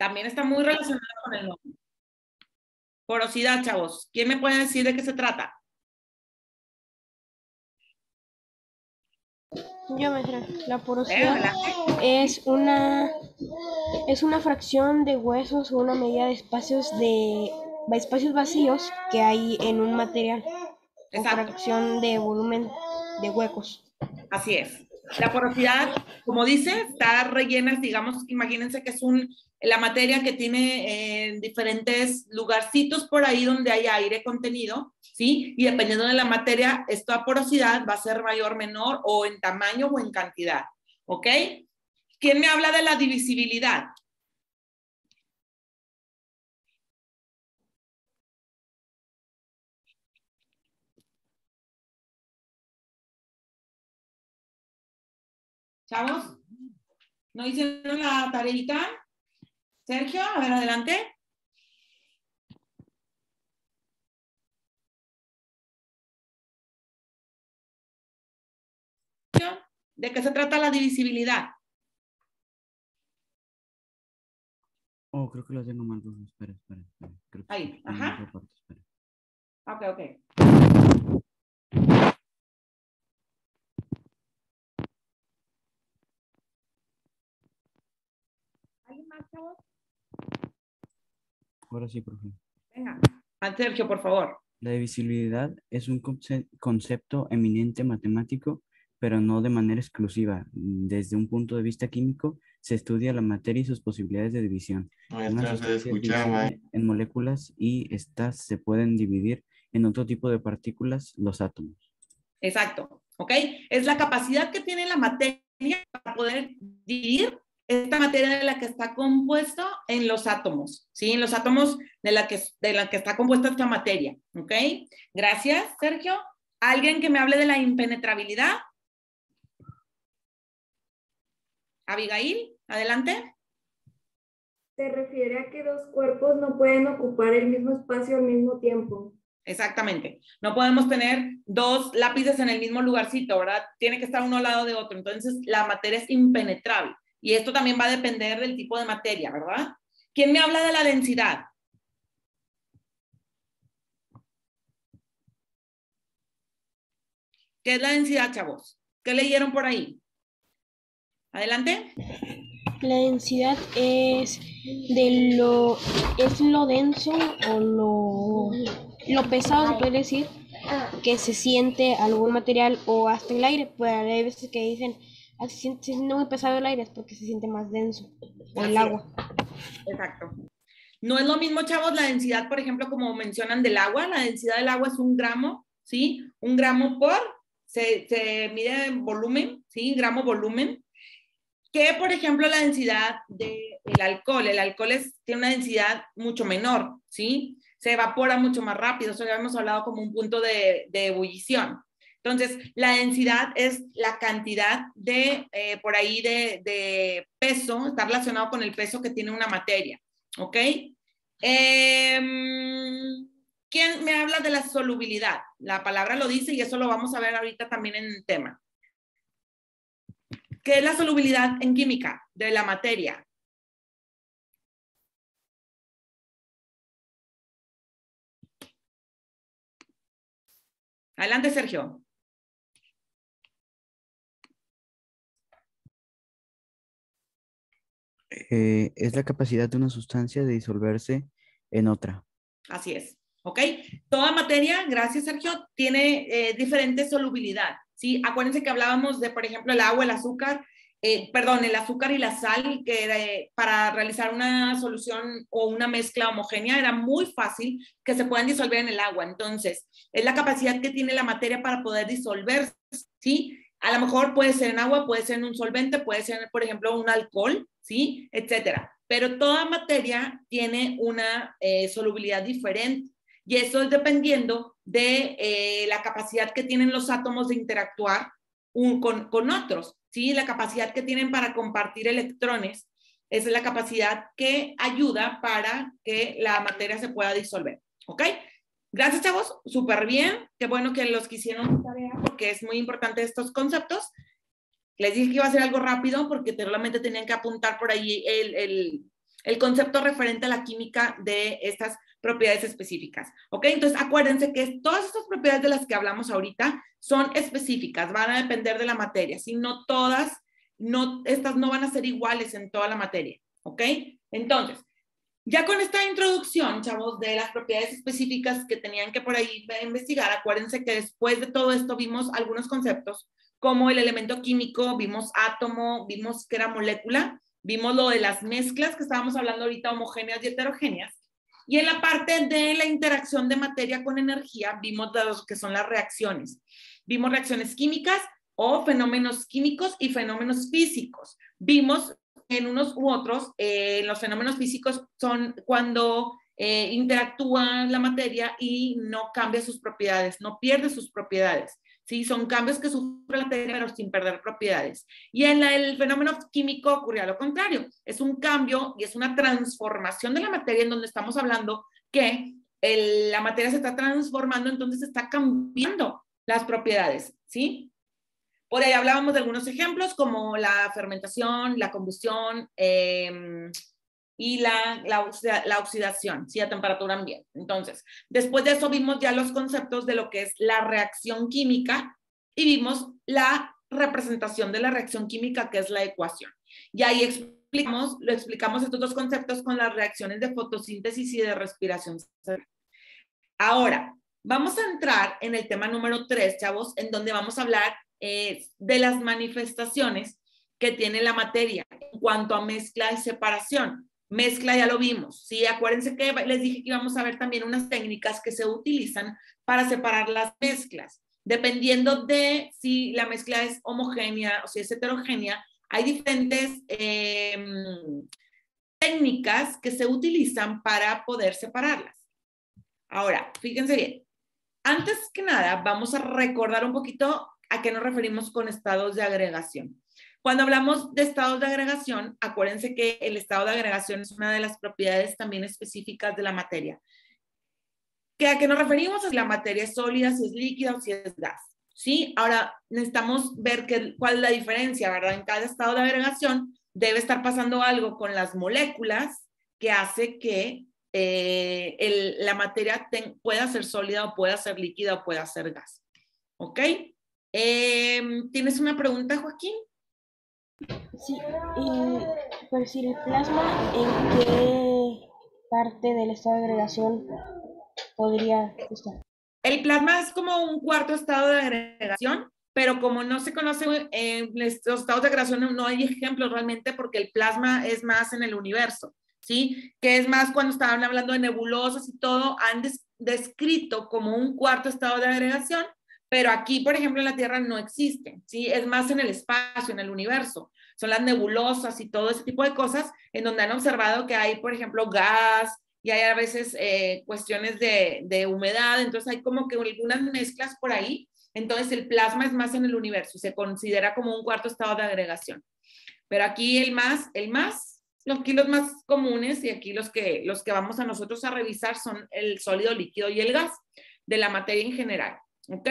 También está muy relacionado con el nombre. Porosidad, chavos. ¿Quién me puede decir de qué se trata? Yo, maestra. La porosidad es una es una fracción de huesos o una medida de espacios de espacios vacíos que hay en un material. Exacto. fracción de volumen de huecos. Así es. La porosidad, como dice, está rellena, digamos, imagínense que es un, la materia que tiene eh, diferentes lugarcitos por ahí donde hay aire contenido, ¿sí? Y dependiendo de la materia, esta porosidad va a ser mayor, menor, o en tamaño o en cantidad, ¿ok? ¿Quién me habla de la divisibilidad? Chavos, ¿no hicieron la tareita? Sergio, a ver, adelante. ¿De qué se trata la divisibilidad? Oh, creo que lo tengo mal. Espera, espera, espera. Ahí, ajá. Ok, ok. Ahora sí, profe. Venga, Sergio, por favor. La divisibilidad es un concepto eminente matemático, pero no de manera exclusiva. Desde un punto de vista químico, se estudia la materia y sus posibilidades de división. en moléculas y estas se pueden dividir en otro tipo de partículas, los átomos. Exacto, ¿ok? Es la capacidad que tiene la materia para poder dividir esta materia de la que está compuesto en los átomos, ¿sí? En los átomos de la que, de la que está compuesta esta materia, ¿ok? Gracias, Sergio. ¿Alguien que me hable de la impenetrabilidad? Abigail, adelante. Se refiere a que dos cuerpos no pueden ocupar el mismo espacio al mismo tiempo. Exactamente. No podemos tener dos lápices en el mismo lugarcito, ¿verdad? Tiene que estar uno al lado de otro. Entonces, la materia es impenetrable. Y esto también va a depender del tipo de materia, ¿verdad? ¿Quién me habla de la densidad? ¿Qué es la densidad, chavos? ¿Qué leyeron por ahí? Adelante. La densidad es de lo es lo denso o lo, lo pesado, se puede decir, que se siente algún material o hasta el aire. Pues hay veces que dicen se siente muy pesado el aire es porque se siente más denso el agua. Exacto. No es lo mismo, chavos, la densidad, por ejemplo, como mencionan del agua, la densidad del agua es un gramo, ¿sí? Un gramo por, se, se mide en volumen, ¿sí? Gramo volumen. Que, por ejemplo, la densidad del alcohol, el alcohol es, tiene una densidad mucho menor, ¿sí? Se evapora mucho más rápido, eso ya hemos hablado como un punto de, de ebullición. Entonces, la densidad es la cantidad de, eh, por ahí, de, peso, está relacionado con el peso que tiene una materia, ¿ok? Em, ¿Quién me habla de la solubilidad? La palabra lo dice y eso lo vamos a ver ahorita también en el tema. ¿Qué es la solubilidad en química de la materia? Adelante, Sergio. Eh, es la capacidad de una sustancia de disolverse en otra. Así es, ¿ok? Toda materia, gracias Sergio, tiene eh, diferente solubilidad, ¿sí? Acuérdense que hablábamos de, por ejemplo, el agua, el azúcar, eh, perdón, el azúcar y la sal, que para realizar una solución o una mezcla homogénea era muy fácil que se puedan disolver en el agua. Entonces, es la capacidad que tiene la materia para poder disolverse, ¿sí? A lo mejor puede ser en agua, puede ser en un solvente, puede ser, por ejemplo, un alcohol, ¿sí? Etcétera. Pero toda materia tiene una eh, solubilidad diferente y eso es dependiendo de eh, la capacidad que tienen los átomos de interactuar con, otros, ¿sí? La capacidad que tienen para compartir electrones. Es la capacidad que ayuda para que la materia se pueda disolver. ¿Ok? Gracias, chavos. Súper bien. Qué bueno que los quisieron tarea porque es muy importante estos conceptos. Les dije que iba a ser algo rápido porque solamente tenían que apuntar por ahí el, el concepto referente a la química de estas propiedades específicas. ¿Ok? Entonces, acuérdense que todas estas propiedades de las que hablamos ahorita son específicas, van a depender de la materia. Si no todas, no, estas no van a ser iguales en toda la materia. ¿Ok? Entonces, ya con esta introducción, chavos, de las propiedades específicas que tenían que por ahí investigar, acuérdense que después de todo esto vimos algunos conceptos como el elemento químico, vimos átomo, vimos que era molécula, vimos lo de las mezclas que estábamos hablando ahorita, homogéneas y heterogéneas. Y en la parte de la interacción de materia con energía, vimos lo que son las reacciones. Vimos reacciones químicas o fenómenos químicos y fenómenos físicos. Vimos en unos u otros, eh, los fenómenos físicos son cuando eh, interactúa la materia y no cambia sus propiedades, no pierde sus propiedades. ¿sí? Son cambios que sufre la materia, pero sin perder propiedades. Y en el fenómeno químico ocurría lo contrario. Es un cambio y es una transformación de la materia en donde estamos hablando que la materia se está transformando, entonces está cambiando las propiedades, ¿sí? Por ahí hablábamos de algunos ejemplos como la fermentación, la combustión em, y la, la, oxidación, ¿sí? a temperatura ambiente. Entonces, después de eso vimos ya los conceptos de lo que es la reacción química y vimos la representación de la reacción química, que es la ecuación. Y ahí explicamos, lo explicamos estos dos conceptos con las reacciones de fotosíntesis y de respiración. Ahora, vamos a entrar en el tema número tres, chavos, en donde vamos a hablar eh, de las manifestaciones que tiene la materia en cuanto a mezcla y separación. Mezcla ya lo vimos, ¿sí? Acuérdense que les dije que íbamos a ver también unas técnicas que se utilizan para separar las mezclas. Dependiendo de si la mezcla es homogénea o si es heterogénea, hay diferentes em, técnicas que se utilizan para poder separarlas. Ahora, fíjense bien. Antes que nada, vamos a recordar un poquito ¿A qué nos referimos con estados de agregación? Cuando hablamos de estados de agregación, acuérdense que el estado de agregación es una de las propiedades también específicas de la materia. ¿Qué, ¿A qué nos referimos? Si la materia es sólida, si es líquida o si es gas. ¿Sí? Ahora necesitamos ver qué, cuál es la diferencia, ¿verdad? En cada estado de agregación debe estar pasando algo con las moléculas que hace que eh, la materia pueda ser sólida o pueda ser líquida o pueda ser gas. ¿Ok? Em, ¿Tienes una pregunta, Joaquín? Sí, y pues si el plasma, ¿en qué parte del estado de agregación podría estar? El plasma es como un cuarto estado de agregación, pero como no se conoce en los estados de agregación, no hay ejemplos realmente porque el plasma es más en el universo, ¿sí? Que es más cuando estaban hablando de nebulosas y todo, han descrito como un cuarto estado de agregación, pero aquí, por ejemplo, en la Tierra no existe, ¿sí? Es más en el espacio, en el universo. Son las nebulosas y todo ese tipo de cosas en donde han observado que hay, por ejemplo, gas y hay a veces eh, cuestiones de, de humedad, entonces hay como que algunas mezclas por ahí. Entonces el plasma es más en el universo se considera como un cuarto estado de agregación. Pero aquí el más, el más, los kilos más comunes y aquí los que, los que vamos a nosotros a revisar son el sólido, líquido y el gas de la materia en general. ¿Ok?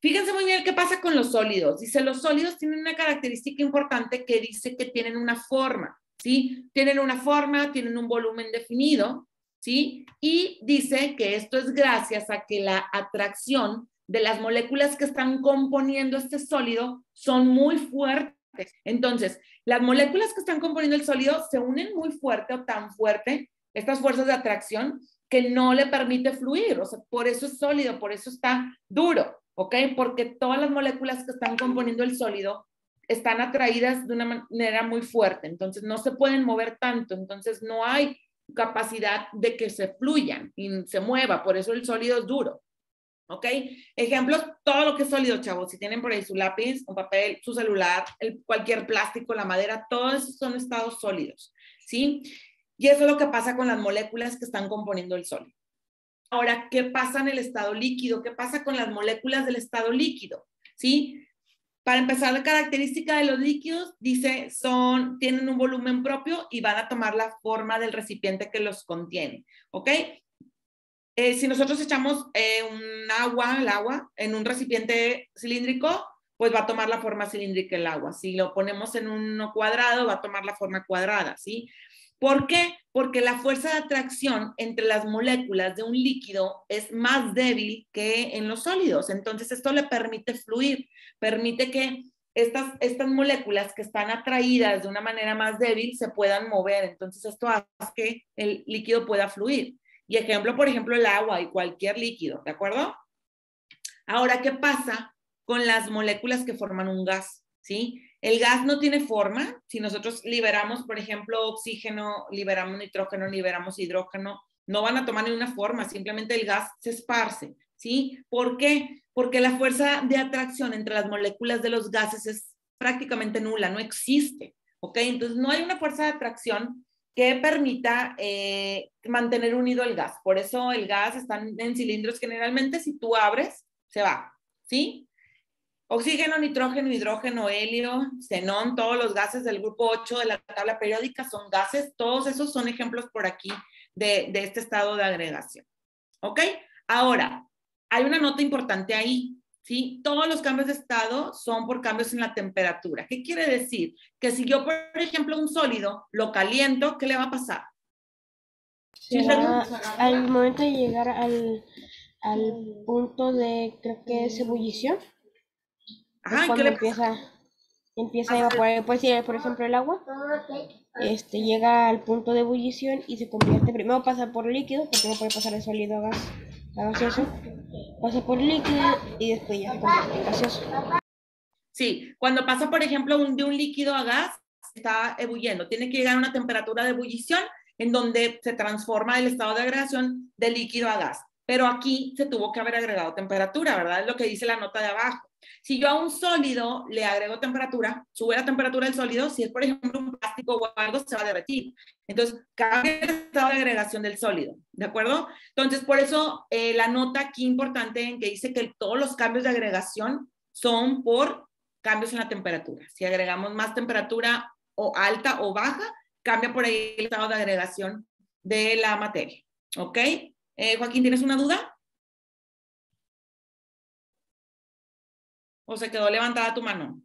Fíjense muy bien qué pasa con los sólidos. Dice, los sólidos tienen una característica importante que dice que tienen una forma, ¿sí? Tienen una forma, tienen un volumen definido, ¿sí? Y dice que esto es gracias a que la atracción de las moléculas que están componiendo este sólido son muy fuertes. Entonces, las moléculas que están componiendo el sólido se unen muy fuerte o tan fuerte, estas fuerzas de atracción, que no le permite fluir, o sea, por eso es sólido, por eso está duro, ¿ok? Porque todas las moléculas que están componiendo el sólido están atraídas de una manera muy fuerte, entonces no se pueden mover tanto, entonces no hay capacidad de que se fluyan y se mueva, por eso el sólido es duro. ¿Ok? Ejemplos, todo lo que es sólido, chavos. Si tienen por ahí su lápiz, un papel, su celular, el, cualquier plástico, la madera, todos esos son estados sólidos. ¿Sí? Y eso es lo que pasa con las moléculas que están componiendo el sólido. Ahora, ¿qué pasa en el estado líquido? ¿Qué pasa con las moléculas del estado líquido? ¿Sí? Para empezar, la característica de los líquidos dice son tienen un volumen propio y van a tomar la forma del recipiente que los contiene, ¿ok? Eh, si nosotros echamos eh, un agua, el agua, en un recipiente cilíndrico, pues va a tomar la forma cilíndrica el agua. Si lo ponemos en uno cuadrado, va a tomar la forma cuadrada, ¿sí? ¿Por qué? Porque la fuerza de atracción entre las moléculas de un líquido es más débil que en los sólidos. Entonces, esto le permite fluir, permite que estas, moléculas que están atraídas de una manera más débil se puedan mover. Entonces, esto hace que el líquido pueda fluir. Y ejemplo, por ejemplo, el agua y cualquier líquido, ¿de acuerdo? Ahora, ¿qué pasa con las moléculas que forman un gas? ¿Sí? El gas no tiene forma. Si nosotros liberamos, por ejemplo, oxígeno, liberamos nitrógeno, liberamos hidrógeno, no van a tomar ninguna forma, simplemente el gas se esparce. ¿Sí? ¿Por qué? Porque la fuerza de atracción entre las moléculas de los gases es prácticamente nula, no existe. ¿Ok? Entonces no hay una fuerza de atracción que permita eh, mantener unido el gas. Por eso el gas está en cilindros generalmente, si tú abres, se va. ¿Sí? Oxígeno, nitrógeno, hidrógeno, helio, xenón, todos los gases del grupo 8 de la tabla periódica son gases. Todos esos son ejemplos por aquí de, este estado de agregación. ¿Ok? Ahora, hay una nota importante ahí. ¿Sí? Todos los cambios de estado son por cambios en la temperatura. ¿Qué quiere decir? Que si yo, por ejemplo, un sólido lo caliento, ¿qué le va a pasar? al momento de llegar al, al punto de, creo que es ebullición, cuando empieza, empieza a evaporar, pues, por ejemplo, el agua, este, llega al punto de ebullición y se convierte, primero pasa por líquido, porque no puede pasar el sólido a gas, a gaseoso, pasa por líquido y después ya se convierte en gaseoso. Sí, cuando pasa, por ejemplo, de un líquido a gas, está ebulliendo, tiene que llegar a una temperatura de ebullición en donde se transforma el estado de agregación de líquido a gas. Pero aquí se tuvo que haber agregado temperatura, ¿verdad? Es lo que dice la nota de abajo. Si yo a un sólido le agrego temperatura, sube la temperatura del sólido, si es por ejemplo un plástico o algo, se va a derretir. Entonces, cambia el estado de agregación del sólido, ¿de acuerdo? Entonces, por eso eh, la nota aquí importante en que dice que todos los cambios de agregación son por cambios en la temperatura. Si agregamos más temperatura o alta o baja, cambia por ahí el estado de agregación de la materia. ¿Ok? Eh, Joaquín, ¿tienes una duda? ¿O se quedó levantada tu mano?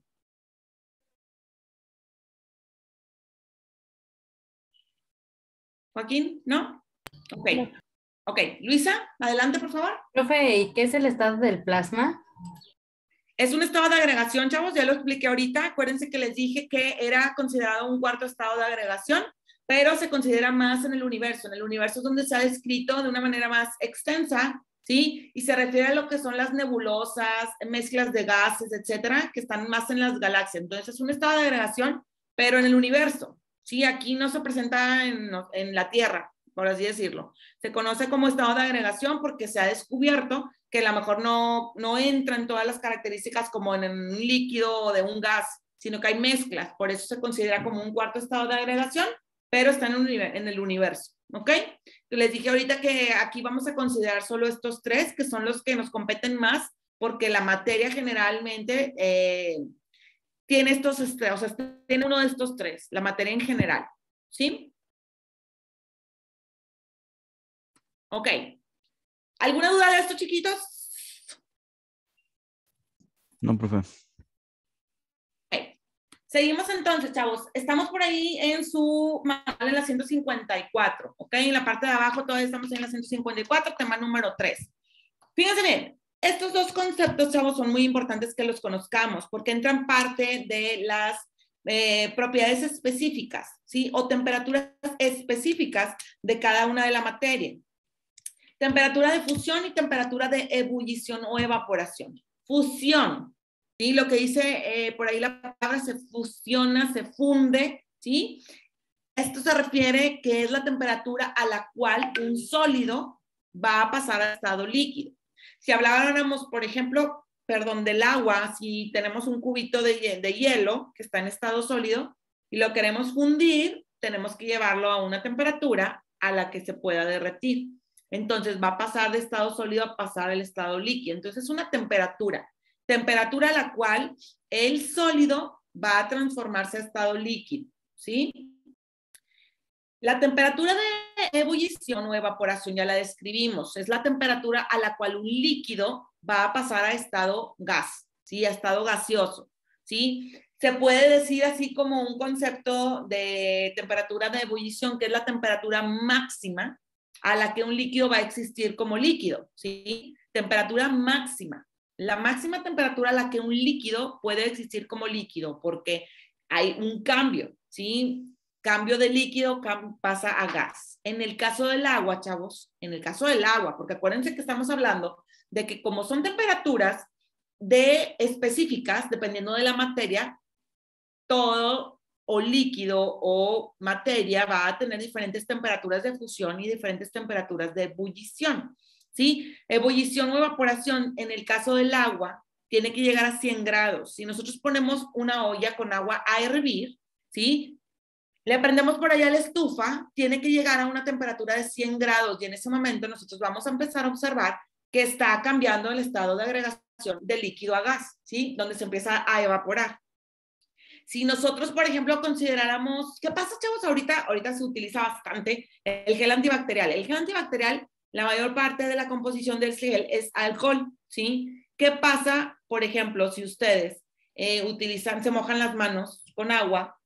Joaquín, ¿no? Ok. Ok, Luisa, adelante, por favor. Profe, ¿y qué es el estado del plasma? Es un estado de agregación, chavos, ya lo expliqué ahorita. Acuérdense que les dije que era considerado un cuarto estado de agregación, pero se considera más en el universo. En el universo es donde se ha descrito de una manera más extensa ¿sí? Y se refiere a lo que son las nebulosas, mezclas de gases, etcétera, que están más en las galaxias. Entonces es un estado de agregación, pero en el universo, ¿sí? Aquí no se presenta en, en la Tierra, por así decirlo. Se conoce como estado de agregación porque se ha descubierto que a lo mejor no, no entra en todas las características como en un líquido o de un gas, sino que hay mezclas. Por eso se considera como un cuarto estado de agregación, pero está en, en el universo. ¿Ok? Les dije ahorita que aquí vamos a considerar solo estos tres, que son los que nos competen más, porque la materia generalmente eh, tiene estos, este, o sea, tiene uno de estos tres, la materia en general. ¿Sí? Ok. ¿Alguna duda de esto, chiquitos? No, profe. Seguimos entonces, chavos. Estamos por ahí en su manual en la 154, ¿ok? En la parte de abajo todavía estamos en la 154, tema número 3. Fíjense bien, estos dos conceptos, chavos, son muy importantes que los conozcamos porque entran parte de las eh, propiedades específicas, ¿sí? O temperaturas específicas de cada una de la materia. Temperatura de fusión y temperatura de ebullición o evaporación. Fusión, ¿sí? Lo que dice eh, por ahí la palabra se fusiona, se funde, ¿sí? Esto se refiere que es la temperatura a la cual un sólido va a pasar a estado líquido. Si habláramos, por ejemplo, perdón, del agua, si tenemos un cubito de, de hielo que está en estado sólido y lo queremos fundir, tenemos que llevarlo a una temperatura a la que se pueda derretir. Entonces va a pasar de estado sólido a pasar al estado líquido. Entonces es una temperatura temperatura a la cual el sólido va a transformarse a estado líquido, ¿sí? La temperatura de ebullición o evaporación ya la describimos, es la temperatura a la cual un líquido va a pasar a estado gas, ¿sí? A estado gaseoso, ¿sí? Se puede decir así como un concepto de temperatura de ebullición, que es la temperatura máxima a la que un líquido va a existir como líquido, ¿sí? Temperatura máxima. La máxima temperatura a la que un líquido puede existir como líquido, porque hay un cambio, ¿sí? Cambio de líquido pasa a gas. En el caso del agua, chavos, en el caso del agua, porque acuérdense que estamos hablando de que como son temperaturas de específicas, dependiendo de la materia, todo o líquido o materia va a tener diferentes temperaturas de fusión y diferentes temperaturas de ebullición. ¿Sí? Ebullición o evaporación, en el caso del agua, tiene que llegar a 100 grados. Si nosotros ponemos una olla con agua a hervir, ¿sí? Le prendemos por allá la estufa, tiene que llegar a una temperatura de 100 grados y en ese momento nosotros vamos a empezar a observar que está cambiando el estado de agregación de líquido a gas, ¿sí? Donde se empieza a evaporar. Si nosotros, por ejemplo, consideráramos, ¿qué pasa, chavos? Ahorita, ahorita se utiliza bastante el gel antibacterial. El gel antibacterial, la mayor parte de la composición del gel es alcohol, ¿sí? ¿Qué pasa, por ejemplo, si ustedes eh, utilizan, se mojan las manos con agua?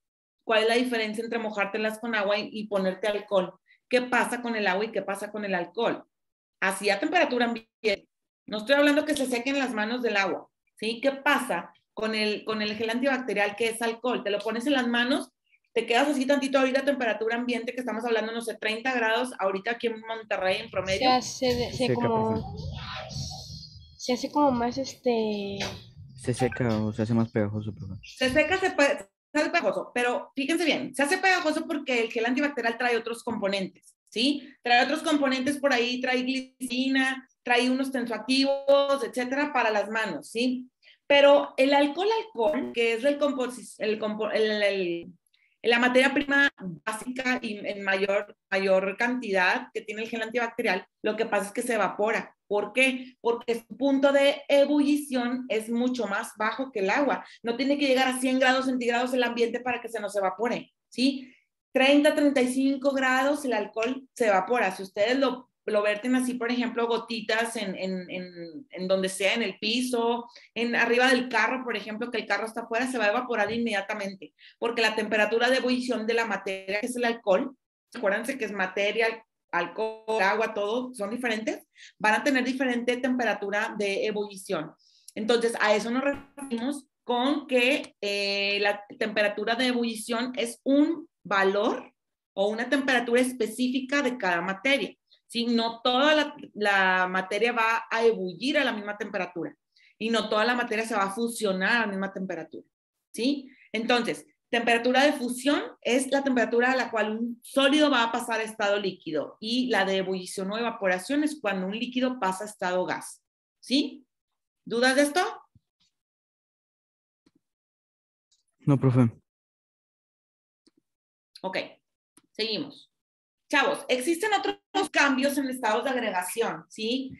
¿Cuál es la diferencia entre mojártelas con agua y, y ponerte alcohol? ¿Qué pasa con el agua y qué pasa con el alcohol? Así a temperatura ambiente. No estoy hablando que se sequen las manos del agua, ¿sí? ¿Qué pasa con el, con el gel antibacterial que es alcohol. Te lo pones en las manos, te quedas así tantito ahorita a temperatura ambiente, que estamos hablando, no sé, 30 grados, ahorita aquí en Monterrey en promedio. Se hace, como... Se hace como más este... Se seca o se hace más pegajoso, Se seca, se, se hace pegajoso, pero fíjense bien, se hace pegajoso porque el gel antibacterial trae otros componentes, ¿sí? Trae otros componentes por ahí, trae glicina, trae unos tensoactivos, etcétera, para las manos, ¿sí? Pero el alcohol-alcohol, que es el, el, la materia prima básica y en mayor, mayor cantidad que tiene el gel antibacterial, lo que pasa es que se evapora. ¿Por qué? Porque su punto de ebullición es mucho más bajo que el agua. No tiene que llegar a 100 grados centígrados el ambiente para que se nos evapore, ¿sí? 30, 35 grados el alcohol se evapora. Si ustedes lo lo verten así, por ejemplo, gotitas en, en, en, en, donde sea, en el piso, en arriba del carro, por ejemplo, que el carro está afuera, se va a evaporar inmediatamente, porque la temperatura de ebullición de la materia, que es el alcohol, acuérdense que es materia, alcohol, agua, todo, son diferentes, van a tener diferente temperatura de ebullición. Entonces, a eso nos referimos con que eh, la temperatura de ebullición es un valor o una temperatura específica de cada materia. ¿Sí? No toda la, materia va a ebullir a la misma temperatura y no toda la materia se va a fusionar a la misma temperatura, ¿sí? Entonces, temperatura de fusión es la temperatura a la cual un sólido va a pasar a estado líquido y la de ebullición o evaporación es cuando un líquido pasa a estado gas, ¿sí? ¿Dudas de esto? No, profe. Ok, seguimos. Chavos, existen otros cambios en estados de agregación, ¿sí?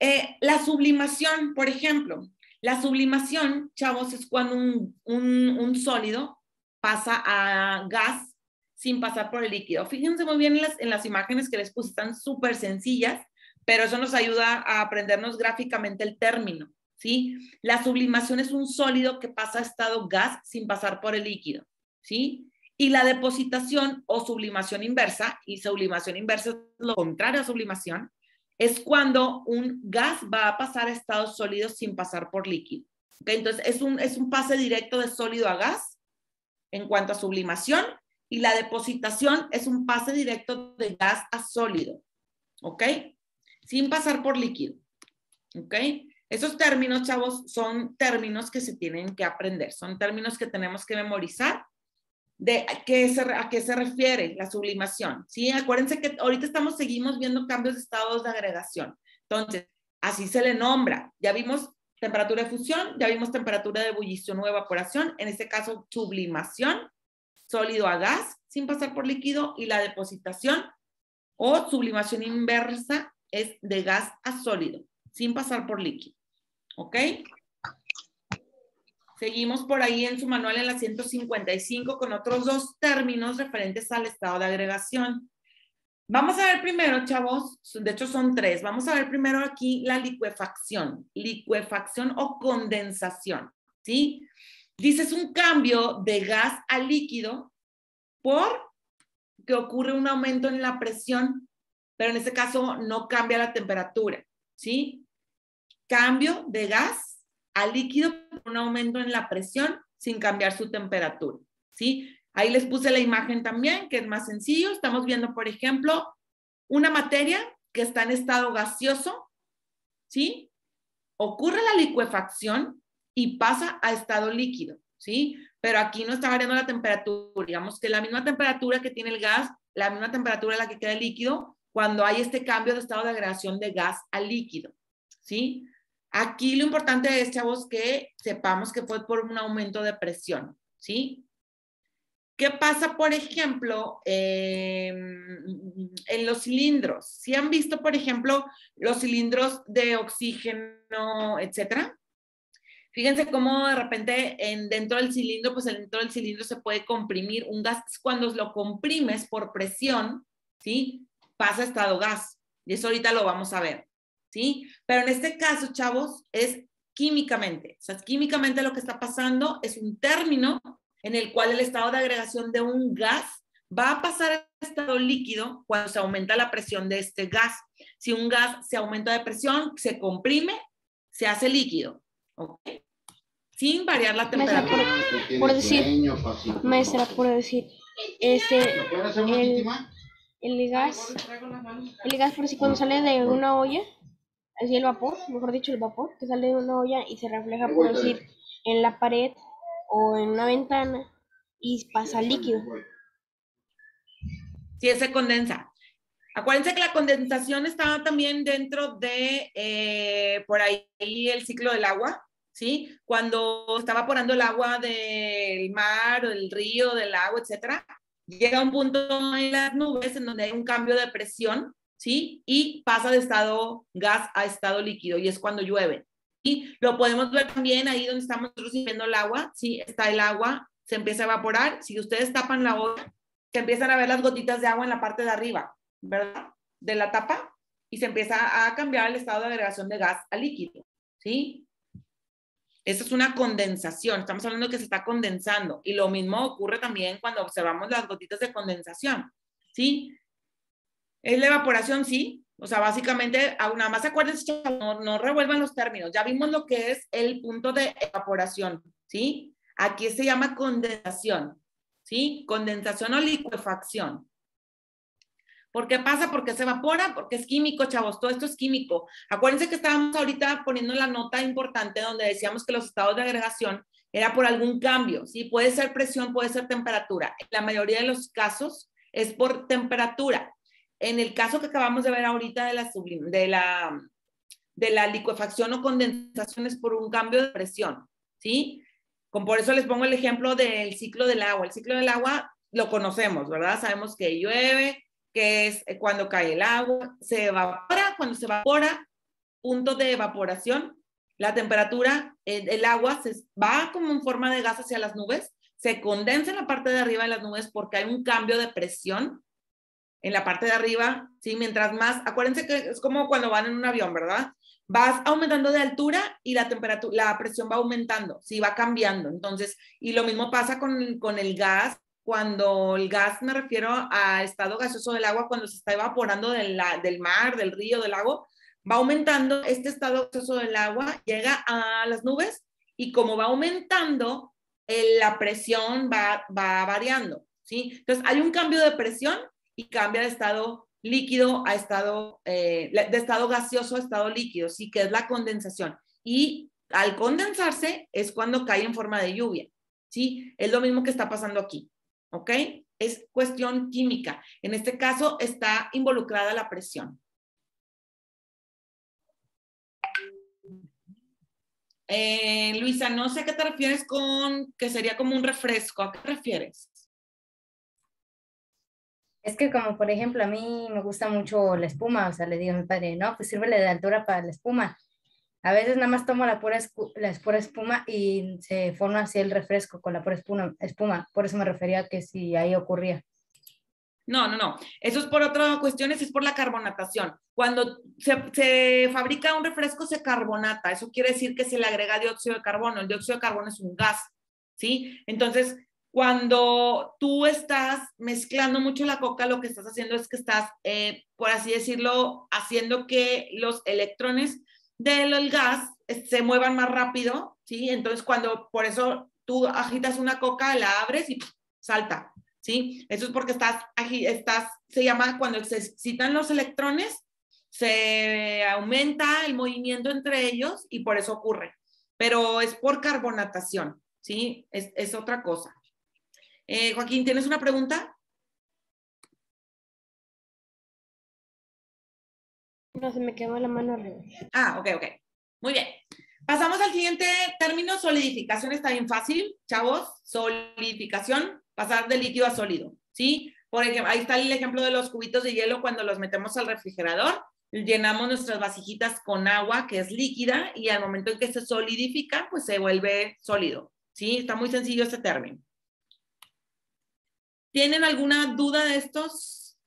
Eh, la sublimación, por ejemplo. La sublimación, chavos, es cuando un, un, sólido pasa a gas sin pasar por el líquido. Fíjense muy bien en las, en las imágenes que les puse, están súper sencillas, pero eso nos ayuda a aprendernos gráficamente el término, ¿sí? La sublimación es un sólido que pasa a estado gas sin pasar por el líquido, ¿sí? Y la depositación o sublimación inversa, y sublimación inversa es lo contrario a sublimación, es cuando un gas va a pasar a estados sólidos sin pasar por líquido. Entonces, es un, es un pase directo de sólido a gas en cuanto a sublimación, y la depositación es un pase directo de gas a sólido, ¿ok? Sin pasar por líquido, ¿ok? Esos términos, chavos, son términos que se tienen que aprender, son términos que tenemos que memorizar de qué se, a qué se refiere la sublimación. ¿sí? Acuérdense que ahorita estamos, seguimos viendo cambios de estados de agregación. Entonces, así se le nombra. Ya vimos temperatura de fusión, ya vimos temperatura de ebullición o evaporación, en este caso sublimación, sólido a gas sin pasar por líquido y la depositación o sublimación inversa es de gas a sólido sin pasar por líquido. ¿Ok? Seguimos por ahí en su manual en la 155 con otros dos términos referentes al estado de agregación. Vamos a ver primero, chavos, de hecho son tres. Vamos a ver primero aquí la licuefacción, licuefacción o condensación, ¿sí? Dices un cambio de gas a líquido por que ocurre un aumento en la presión, pero en este caso no cambia la temperatura, ¿sí? Cambio de gas a líquido por un aumento en la presión sin cambiar su temperatura, ¿sí? Ahí les puse la imagen también, que es más sencillo. Estamos viendo, por ejemplo, una materia que está en estado gaseoso, ¿sí? Ocurre la licuefacción y pasa a estado líquido, ¿sí? Pero aquí no está variando la temperatura. Digamos que la misma temperatura que tiene el gas, la misma temperatura en la que queda el líquido, cuando hay este cambio de estado de agregación de gas a líquido, ¿sí? Aquí lo importante es, chavos, que sepamos que fue por un aumento de presión, ¿sí? ¿Qué pasa, por ejemplo, em, en los cilindros? Si han visto, por ejemplo, los cilindros de oxígeno, etcétera? Fíjense cómo de repente en, dentro del cilindro, pues dentro del cilindro se puede comprimir un gas. Cuando lo comprimes por presión, ¿sí? Pasa estado gas. Y eso ahorita lo vamos a ver, ¿sí? Pero en este caso, chavos, es químicamente. O sea, químicamente lo que está pasando es un término en el cual el estado de agregación de un gas va a pasar a estado líquido cuando se aumenta la presión de este gas. Si un gas se aumenta de presión, se comprime, se hace líquido. ¿Ok? Sin variar la temperatura. Por, por decir, maestra, por decir, este, el, el gas, el gas por si cuando sale de una olla, así el vapor, mejor dicho el vapor, que sale de una olla y se refleja, por decir, en la pared o en una ventana y pasa líquido. Sí, se condensa. Acuérdense que la condensación estaba también dentro de, eh, por ahí, el ciclo del agua, ¿sí? Cuando está evaporando el agua del mar, del río, del agua, etcétera, llega un punto en las nubes en donde hay un cambio de presión, ¿sí? Y pasa de estado gas a estado líquido y es cuando llueve. Y lo podemos ver también ahí donde estamos sirviendo el agua, ¿sí? Está el agua, se empieza a evaporar. Si ustedes tapan la olla, se empiezan a ver las gotitas de agua en la parte de arriba, ¿verdad? De la tapa y se empieza a cambiar el estado de agregación de gas a líquido, ¿sí? Esa es una condensación, estamos hablando que se está condensando y lo mismo ocurre también cuando observamos las gotitas de condensación, ¿sí? Es la evaporación, sí, o sea, básicamente, nada más acuérdense, no, no revuelvan los términos. Ya vimos lo que es el punto de evaporación, ¿sí? Aquí se llama condensación, ¿sí? Condensación o liquefacción. ¿Por qué pasa? Porque se evapora, porque es químico, chavos, todo esto es químico. Acuérdense que estábamos ahorita poniendo la nota importante donde decíamos que los estados de agregación era por algún cambio, ¿sí? Puede ser presión, puede ser temperatura. En la mayoría de los casos es por temperatura. En el caso que acabamos de ver ahorita de la, de la, de la licuefacción o condensación es por un cambio de presión, ¿sí? Con, por eso les pongo el ejemplo del ciclo del agua. El ciclo del agua lo conocemos, ¿verdad? Sabemos que llueve, que es cuando cae el agua, se evapora, cuando se evapora, punto de evaporación, la temperatura, el agua se va como en forma de gas hacia las nubes, se condensa en la parte de arriba de las nubes porque hay un cambio de presión en la parte de arriba, ¿sí? Mientras más, acuérdense que es como cuando van en un avión, ¿verdad? Vas aumentando de altura y la temperatura, la presión va aumentando, sí, va cambiando. Entonces, y lo mismo pasa con, con el gas, cuando el gas me refiero a estado gaseoso del agua, cuando se está evaporando del, del mar, del río, del lago, va aumentando este estado gaseoso del agua, llega a las nubes y como va aumentando, la presión va, va variando, ¿sí? Entonces, hay un cambio de presión y cambia de estado líquido a estado, eh, de estado gaseoso a estado líquido, sí, que es la condensación. Y al condensarse es cuando cae en forma de lluvia, ¿sí? Es lo mismo que está pasando aquí, ¿ok? Es cuestión química. En este caso está involucrada la presión. Eh, Luisa, no sé a qué te refieres con que sería como un refresco. ¿A qué te refieres? Es que como por ejemplo a mí me gusta mucho la espuma, o sea, le digo a mi padre, no, pues sírvele de altura para la espuma. A veces nada más tomo la pura, la pura espuma y se forma así el refresco con la pura espuma. Por eso me refería que si ahí ocurría. No, no, no. Eso es por otra cuestión, es por la carbonatación. Cuando se, se, fabrica un refresco, se carbonata. Eso quiere decir que se le agrega dióxido de carbono. El dióxido de carbono es un gas. ¿sí? Entonces, cuando tú estás mezclando mucho la coca, lo que estás haciendo es que estás, eh, por así decirlo, haciendo que los electrones del gas se muevan más rápido, ¿sí? Entonces, cuando, por eso tú agitas una coca, la abres y salta, ¿sí? Eso es porque estás, estás, se llama cuando se excitan los electrones, se aumenta el movimiento entre ellos y por eso ocurre. Pero es por carbonatación, ¿sí? Es, es otra cosa. Eh, Joaquín, ¿tienes una pregunta? No, se me quedó la mano arriba. Ah, ok, ok. Muy bien. Pasamos al siguiente término, solidificación. Está bien fácil, chavos. Solidificación, pasar de líquido a sólido. ¿Sí? Por ejemplo, ahí está el ejemplo de los cubitos de hielo cuando los metemos al refrigerador. Llenamos nuestras vasijitas con agua que es líquida y al momento en que se solidifica, pues se vuelve sólido. ¿Sí? Está muy sencillo este término. ¿Tienen alguna duda de estos?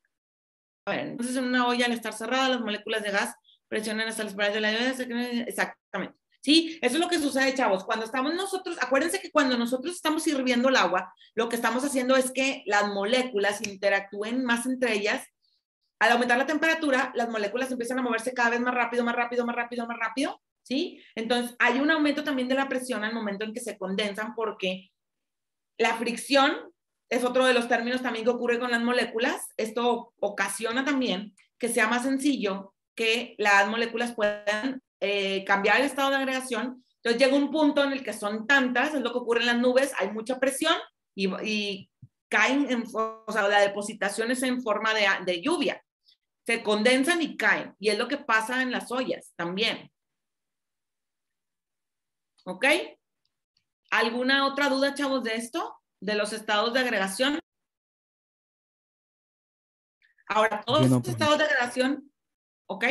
A ver, entonces en una olla al estar cerrada, las moléculas de gas presionan hasta las paredes de la olla. Exactamente. Sí, eso es lo que sucede, chavos. Cuando estamos nosotros, acuérdense que cuando nosotros estamos hirviendo el agua, lo que estamos haciendo es que las moléculas interactúen más entre ellas. Al aumentar la temperatura, las moléculas empiezan a moverse cada vez más rápido, más rápido, más rápido, más rápido. ¿Sí? Entonces, hay un aumento también de la presión al momento en que se condensan porque la fricción es otro de los términos también que ocurre con las moléculas. Esto ocasiona también que sea más sencillo que las moléculas puedan eh, cambiar el estado de agregación. Entonces llega un punto en el que son tantas, es lo que ocurre en las nubes, hay mucha presión y, caen, en, o sea, la depositación es en forma de, de lluvia. Se condensan y caen. Y es lo que pasa en las ollas también. ¿Ok? ¿Alguna otra duda, chavos, de esto? De los estados de agregación. Ahora, todos estos estados de agregación, ¿ok?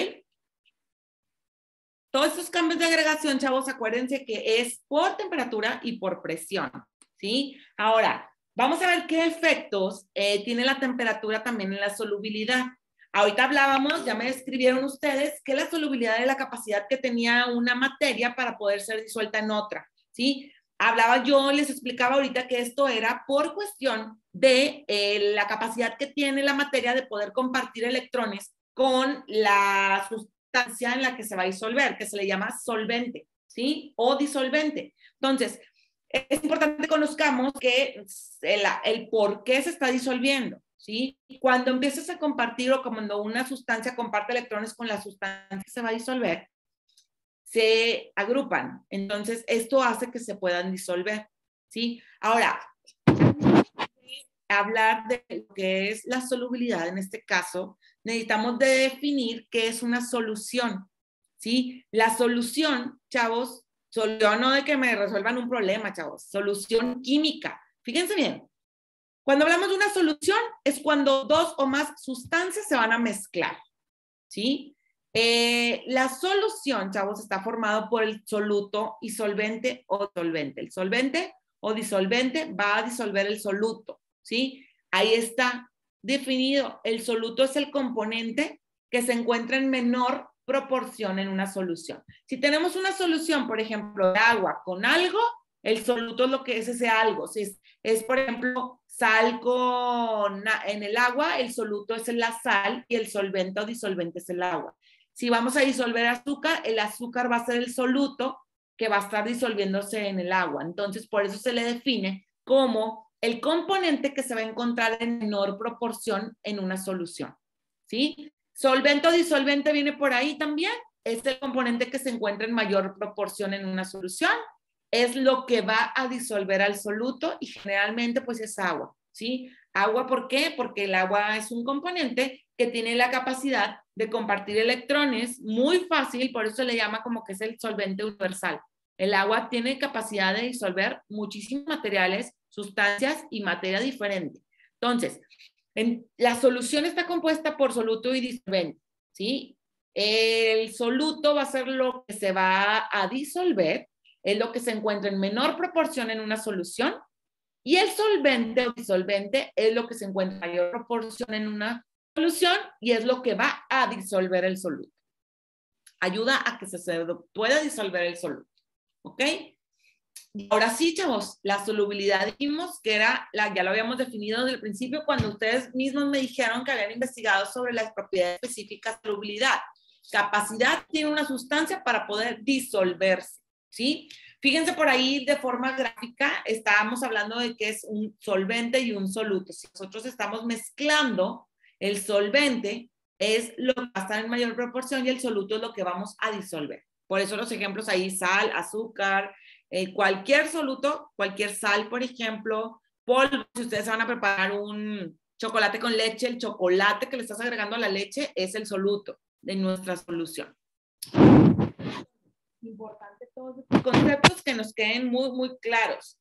Todos estos cambios de agregación, chavos, acuérdense que es por temperatura y por presión, ¿sí? Ahora, vamos a ver qué efectos eh, tiene la temperatura también en la solubilidad. Ahorita hablábamos, ya me describieron ustedes, que la solubilidad es la capacidad que tenía una materia para poder ser disuelta en otra, ¿sí? Hablaba yo, les explicaba ahorita que esto era por cuestión de eh, la capacidad que tiene la materia de poder compartir electrones con la sustancia en la que se va a disolver, que se le llama solvente, ¿sí? O disolvente. Entonces, es importante que conozcamos que el, por qué se está disolviendo, ¿sí? Cuando empiezas a compartir o cuando una sustancia comparte electrones con la sustancia que se va a disolver, se agrupan. Entonces, esto hace que se puedan disolver, ¿sí? Ahora, hablar de lo que es la solubilidad, en este caso, necesitamos de definir qué es una solución, ¿sí? La solución, chavos, solución no de que me resuelvan un problema, chavos, solución química. Fíjense bien, cuando hablamos de una solución es cuando dos o más sustancias se van a mezclar, ¿sí? Eh, la solución, chavos, está formado por el soluto y solvente o solvente. El solvente o disolvente va a disolver el soluto, ¿sí? Ahí está definido. El soluto es el componente que se encuentra en menor proporción en una solución. Si tenemos una solución, por ejemplo, de agua con algo, el soluto es lo que es ese algo. Si es, es, por ejemplo, sal con, en el agua, el soluto es la sal y el solvente o disolvente es el agua. Si vamos a disolver azúcar, el azúcar va a ser el soluto que va a estar disolviéndose en el agua. Entonces, por eso se le define como el componente que se va a encontrar en menor proporción en una solución. ¿Sí? Solvente o disolvente viene por ahí también. Es el componente que se encuentra en mayor proporción en una solución. Es lo que va a disolver al soluto y generalmente pues es agua. ¿Sí? Agua, ¿por qué? Porque el agua es un componente que tiene la capacidad de compartir electrones muy fácil, por eso le llama como que es el solvente universal. El agua tiene capacidad de disolver muchísimos materiales, sustancias y materia diferente. Entonces, en, la solución está compuesta por soluto y disolvente, ¿sí? El soluto va a ser lo que se va a disolver, es lo que se encuentra en menor proporción en una solución, y el solvente o disolvente es lo que se encuentra en mayor proporción en una solución y es lo que va a disolver el soluto. Ayuda a que se pueda disolver el soluto. ¿Ok? ahora sí, chavos, la solubilidad dijimos que era, la, ya lo habíamos definido desde el principio cuando ustedes mismos me dijeron que habían investigado sobre las propiedades específicas de solubilidad. Capacidad tiene una sustancia para poder disolverse, ¿sí? Fíjense por ahí de forma gráfica, estábamos hablando de que es un solvente y un soluto. Si nosotros estamos mezclando el solvente, es lo que va a estar en mayor proporción y el soluto es lo que vamos a disolver. Por eso los ejemplos ahí, sal, azúcar, eh, cualquier soluto, cualquier sal, por ejemplo, polvo, si ustedes van a preparar un chocolate con leche, el chocolate que le estás agregando a la leche es el soluto de nuestra solución. Importante todos estos conceptos que nos queden muy, muy claros.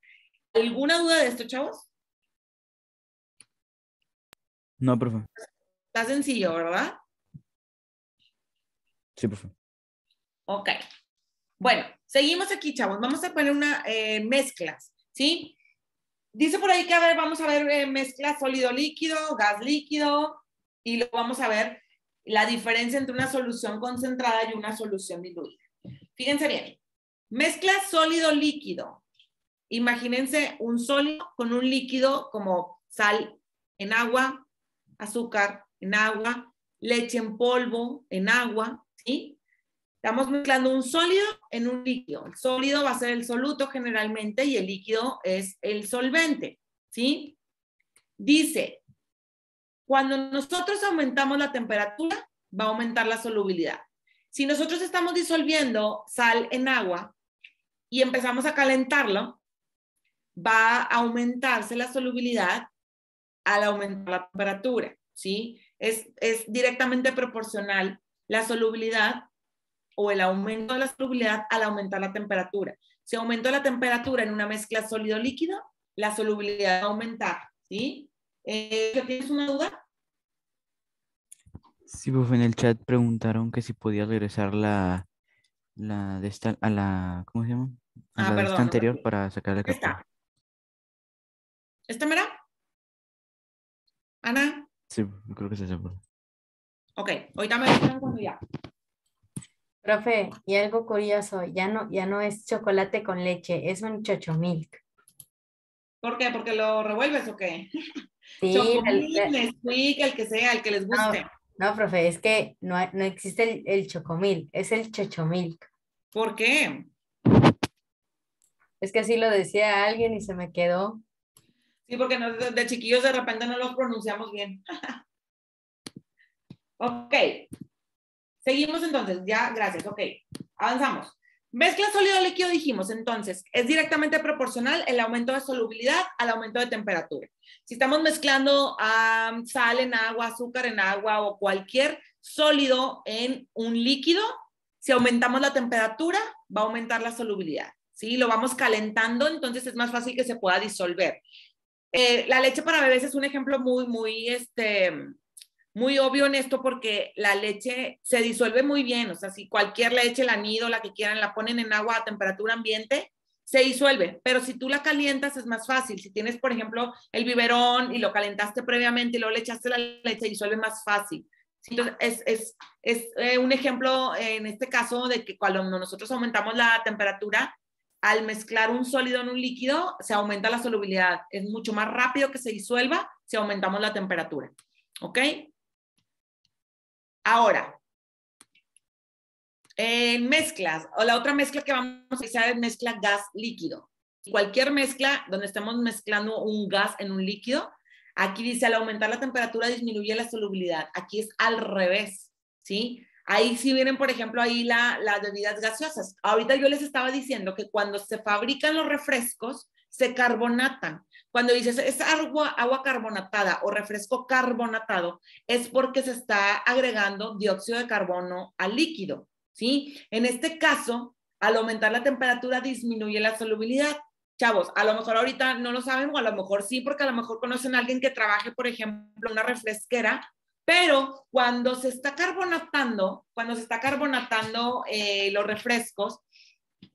¿Alguna duda de esto, chavos? No, profe. Está sencillo, ¿verdad? Sí, profe. Ok. Bueno, seguimos aquí, chavos. Vamos a poner una eh, mezclas, ¿sí? Dice por ahí que, a ver, vamos a ver eh, mezcla sólido-líquido, gas-líquido, y luego vamos a ver la diferencia entre una solución concentrada y una solución diluida. Fíjense bien. Mezcla sólido-líquido. Imagínense un sólido con un líquido como sal en agua, azúcar en agua, leche en polvo en agua, ¿sí? Estamos mezclando un sólido en un líquido. El sólido va a ser el soluto generalmente y el líquido es el solvente, ¿sí? Dice, cuando nosotros aumentamos la temperatura, va a aumentar la solubilidad. Si nosotros estamos disolviendo sal en agua y empezamos a calentarlo, va a aumentarse la solubilidad al aumentar la temperatura, ¿sí? Es, es directamente proporcional la solubilidad o el aumento de la solubilidad al aumentar la temperatura. Si aumento la temperatura en una mezcla sólido-líquido, la solubilidad va a aumentar, ¿sí? Eh, ¿Tienes una duda? Sí, pues en el chat preguntaron que si podía regresar la, la de esta, a la, ¿cómo se llama? A Ah, la de perdón, esta anterior para sacar la Esta. captura. ¿Esta mera? Ana, Sí, yo creo que esa. profe. ok, ahorita me dicen cuando ya. Profe, y algo curioso, ya no, ya no es chocolate con leche, es un chochomilk. ¿Por qué? ¿Porque lo revuelves o qué? Sí, Chocomil, el- el- Nesquik, el que sea, el que les guste. no, profe, es que no, no existe el, el chocomil, es el chochomilk. ¿Por qué? Es que así lo decía alguien y se me quedó. Sí, porque de, chiquillos de repente no los pronunciamos bien. ok. Seguimos entonces, ya, gracias, ok. Avanzamos. Mezcla sólido líquido dijimos, entonces, es directamente proporcional el aumento de solubilidad al aumento de temperatura. Si estamos mezclando ah, sal en agua, azúcar en agua o cualquier sólido en un líquido, si aumentamos la temperatura, va a aumentar la solubilidad. ¿sí? Lo vamos calentando, entonces es más fácil que se pueda disolver. Eh, la leche para bebés es un ejemplo muy, muy, este, muy obvio en esto porque la leche se disuelve muy bien. O sea, si cualquier leche, el nido, la que quieran, la ponen en agua a temperatura ambiente, se disuelve. Pero si tú la calientas es más fácil. Si tienes, por ejemplo, el biberón y lo calentaste previamente y luego le echaste la leche, disuelve más fácil. Entonces, es, es, es eh, un ejemplo en este caso de que cuando nosotros aumentamos la temperatura, al mezclar un sólido en un líquido, se aumenta la solubilidad. Es mucho más rápido que se disuelva si aumentamos la temperatura. ¿Ok? Ahora, en mezclas, o la otra mezcla que vamos a utilizar es mezcla gas-líquido. Cualquier mezcla donde estemos mezclando un gas en un líquido, aquí dice al aumentar la temperatura disminuye la solubilidad. Aquí es al revés, ¿sí? Ahí sí vienen, por ejemplo, ahí la, las bebidas gaseosas. Ahorita yo les estaba diciendo que cuando se fabrican los refrescos, se carbonatan. Cuando dices es agua, agua carbonatada o refresco carbonatado, es porque se está agregando dióxido de carbono al líquido, ¿sí? En este caso, al aumentar la temperatura, disminuye la solubilidad. Chavos, a lo mejor ahorita no lo saben o a lo mejor sí, porque a lo mejor conocen a alguien que trabaje, por ejemplo, en una refresquera pero cuando se está carbonatando, cuando se está carbonatando eh, los refrescos,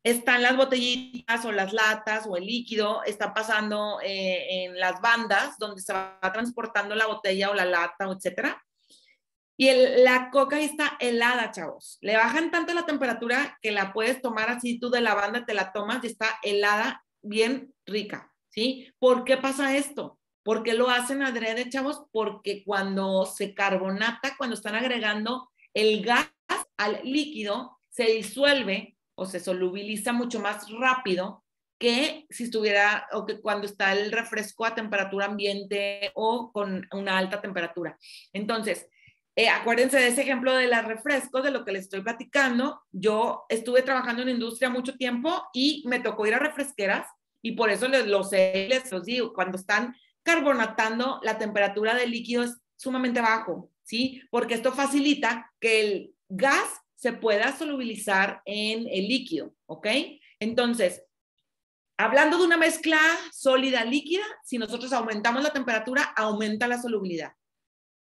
están las botellitas o las latas o el líquido, está pasando eh, en las bandas donde se va transportando la botella o la lata, etcétera. Y la coca está helada, chavos. Le bajan tanto la temperatura que la puedes tomar así tú de la banda, te la tomas y está helada, bien rica, ¿sí? ¿Por qué pasa esto? ¿Por qué lo hacen adrede, chavos? Porque cuando se carbonata, cuando están agregando el gas al líquido, se disuelve o se solubiliza mucho más rápido que si estuviera o que cuando está el refresco a temperatura ambiente o con una alta temperatura. Entonces, eh, acuérdense de ese ejemplo de los refrescos, de lo que les estoy platicando. Yo estuve trabajando en industria mucho tiempo y me tocó ir a refresqueras y por eso les lo sé, les los digo, cuando están carbonatando, la temperatura del líquido es sumamente bajo, ¿sí? Porque esto facilita que el gas se pueda solubilizar en el líquido, ¿ok? Entonces, hablando de una mezcla sólida líquida, si nosotros aumentamos la temperatura, aumenta la solubilidad.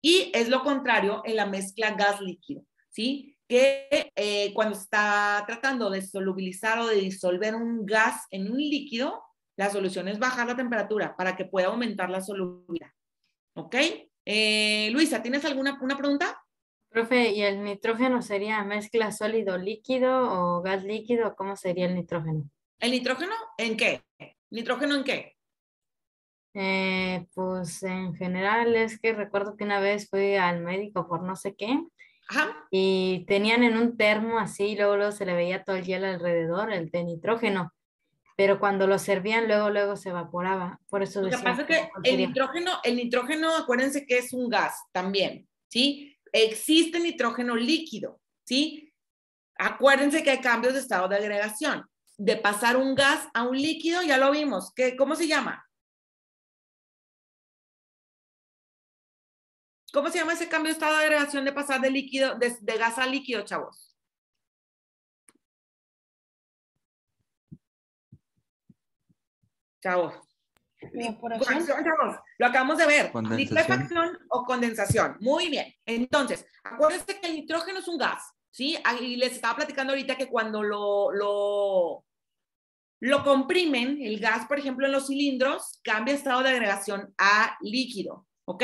Y es lo contrario en la mezcla gas líquido, ¿sí? Que eh, cuando está tratando de solubilizar o de disolver un gas en un líquido, la solución es bajar la temperatura para que pueda aumentar la solubilidad. ¿Ok? Eh, Luisa, ¿tienes alguna una pregunta? Profe, ¿y el nitrógeno sería mezcla sólido-líquido o gas líquido? ¿Cómo sería el nitrógeno? ¿El nitrógeno en qué? ¿Nitrógeno en qué? Eh, pues en general es que recuerdo que una vez fui al médico por no sé qué y tenían en un termo así, luego, luego se le veía todo el hielo alrededor, el de nitrógeno, pero cuando lo servían luego luego se evaporaba, por eso Lo que pasa es que el nitrógeno, el nitrógeno, acuérdense que es un gas también, ¿sí? Existe nitrógeno líquido, ¿sí? Acuérdense que hay cambios de estado de agregación. De pasar un gas a un líquido, ya lo vimos. ¿Qué, ¿Cómo se llama? ¿Cómo se llama ese cambio de estado de agregación de pasar de líquido, de, gas a líquido, chavos? Chavos. Chavos. Lo acabamos de ver. Liquefacción o condensación. Muy bien. Entonces, acuérdense que el nitrógeno es un gas, ¿sí? Y les estaba platicando ahorita que cuando lo, lo, lo comprimen, el gas, por ejemplo, en los cilindros, cambia estado de agregación a líquido, ¿ok?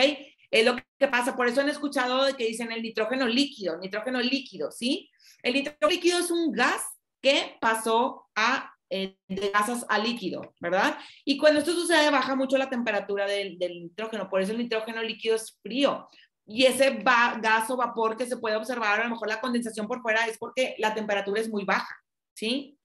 Es lo que pasa, por eso han escuchado de que dicen el nitrógeno líquido, nitrógeno líquido, ¿sí? El nitrógeno líquido es un gas que pasó a eh, de gases a líquido, ¿verdad? Y cuando esto sucede, baja mucho la temperatura del, nitrógeno, por eso el nitrógeno líquido es frío. Y ese gas o vapor que se puede observar, a lo mejor la condensación por fuera, es porque la temperatura es muy baja, ¿sí?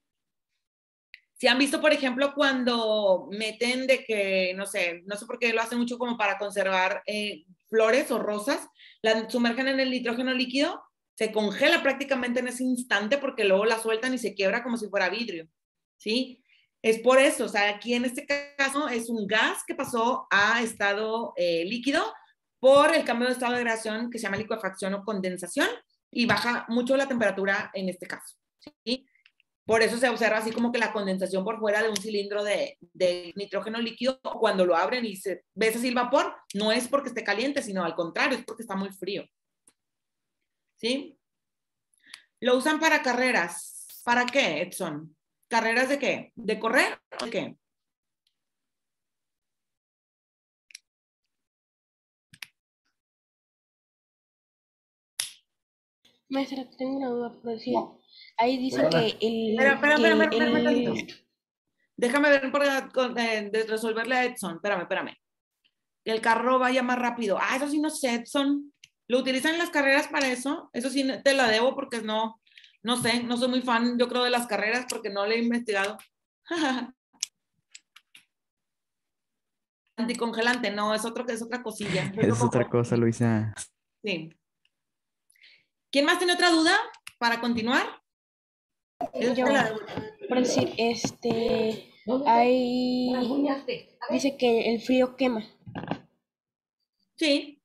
Si han visto, por ejemplo, cuando meten de que, no sé, no sé por qué lo hacen mucho como para conservar eh, flores o rosas, la sumergen en el nitrógeno líquido, se congela prácticamente en ese instante porque luego la sueltan y se quiebra como si fuera vidrio, ¿sí? Es por eso, o sea, aquí en este caso es un gas que pasó a estado eh, líquido por el cambio de estado de agregación que se llama liquefacción o condensación y baja mucho la temperatura en este caso, ¿sí? Por eso se observa así como que la condensación por fuera de un cilindro de, nitrógeno líquido, cuando lo abren y se ves así el vapor, no es porque esté caliente, sino al contrario, es porque está muy frío. ¿Sí? Lo usan para carreras. ¿Para qué, Edson? ¿Carreras de qué? ¿De correr o de qué? Maestra, tengo una duda por decir. Ahí dice que el. Espera, espera, espera, Déjame ver para de resolverle a Edson. Espérame, espérame. Que el carro vaya más rápido. Ah, eso sí no sé, Edson. ¿Lo utilizan en las carreras para eso? Eso sí te la debo porque no, no sé, no soy muy fan, yo creo, de las carreras porque no le he investigado. Anticongelante, no, es otro que es otra cosilla. Es otra cosa, Luisa. Sí. ¿Quién más tiene otra duda para continuar? Yo, por decir, este, hay, dice que el frío quema. Sí.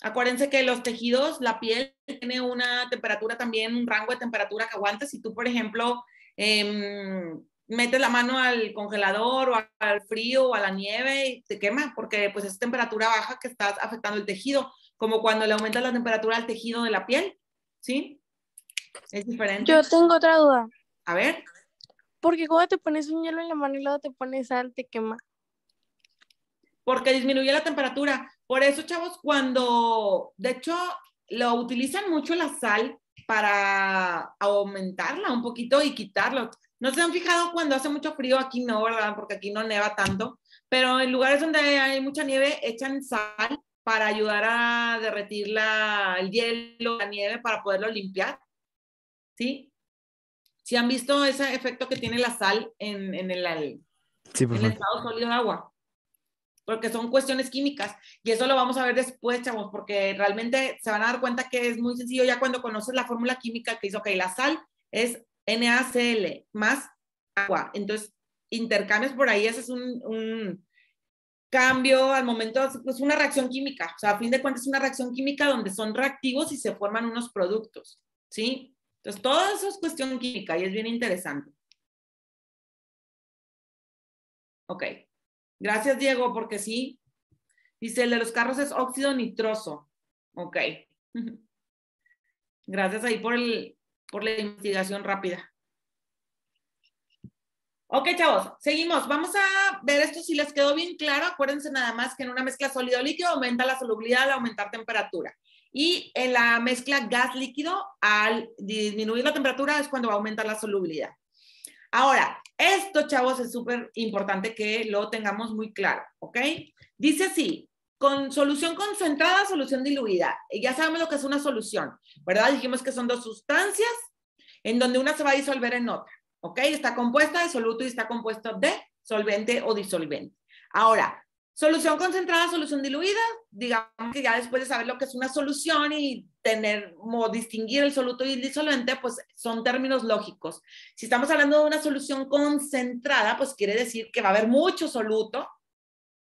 Acuérdense que los tejidos, la piel tiene una temperatura también, un rango de temperatura que aguanta. Si tú, por ejemplo, em, metes la mano al congelador o al frío o a la nieve, te quema porque pues es temperatura baja que está afectando el tejido, como cuando le aumentas la temperatura al tejido de la piel, ¿sí? Es diferente. Yo tengo otra duda. A ver. Porque cuando te pones un hielo en la mano y luego te pones sal, te quema. Porque disminuye la temperatura. Por eso, chavos, cuando, de hecho, lo utilizan mucho la sal para aumentarla un poquito y quitarlo. ¿No se han fijado cuando hace mucho frío? Aquí no, ¿verdad? Porque aquí no neva tanto. Pero en lugares donde hay mucha nieve, echan sal para ayudar a derretir la, el hielo, la nieve, para poderlo limpiar. ¿Sí? ¿Sí han visto ese efecto que tiene la sal en, en el, Sí, en el estado sólido de agua? Porque son cuestiones químicas. Y eso lo vamos a ver después, chavos, porque realmente se van a dar cuenta que es muy sencillo ya cuando conoces la fórmula química que dice, ok, la sal es NaCl más agua. Entonces, intercambios por ahí, ese es un, un cambio al momento, es pues, una reacción química. O sea, a fin de cuentas es una reacción química donde son reactivos y se forman unos productos, ¿sí? Entonces, todo eso es cuestión química y es bien interesante. Ok. Gracias, Diego, porque sí. Dice, el de los carros es óxido nitroso. Ok. Gracias ahí por, el, por la investigación rápida. Ok, chavos, seguimos. Vamos a ver esto si les quedó bien claro. Acuérdense nada más que en una mezcla sólido-líquido aumenta la solubilidad al aumentar temperatura. Y en la mezcla gas-líquido, al disminuir la temperatura es cuando va a aumentar la solubilidad. Ahora, esto, chavos, es súper importante que lo tengamos muy claro, ¿ok? Dice así, con solución concentrada, solución diluida. Ya sabemos lo que es una solución, ¿verdad? Dijimos que son dos sustancias en donde una se va a disolver en otra, ¿ok? Está compuesta de soluto y está compuesto de solvente o disolvente. Ahora, solución concentrada, solución diluida, digamos que ya después de saber lo que es una solución y tener o distinguir el soluto y el disolvente, pues son términos lógicos. Si estamos hablando de una solución concentrada, pues quiere decir que va a haber mucho soluto